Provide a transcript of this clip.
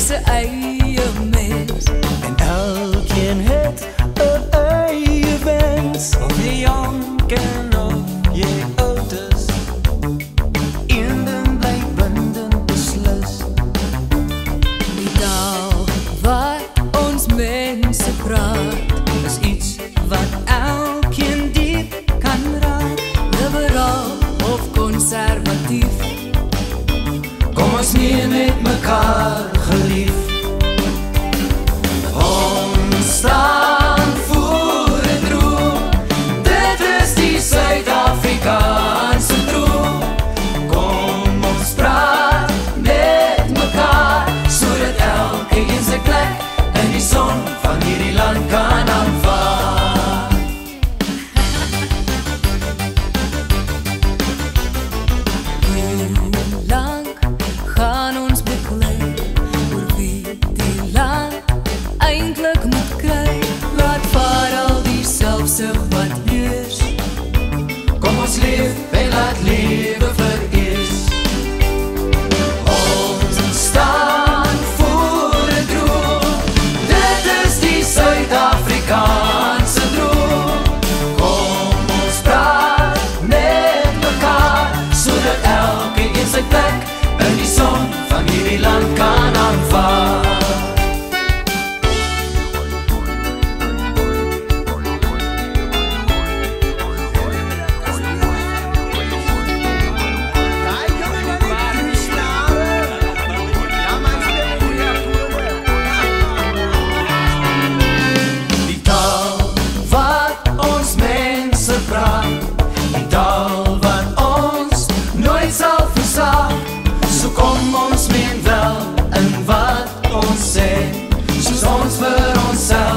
sy eie mes En elkeen het een eie wens. Of jy jong en of jy oud is Eenden bly binden beslis. Die taal wat ons mense praat Is iets wat elkeen diep kan raak. Liberaal of conservatief. Kom ons neem met mekaar. wat lees Kom ons leef, wel laat leef. français, faisons, faisons ça.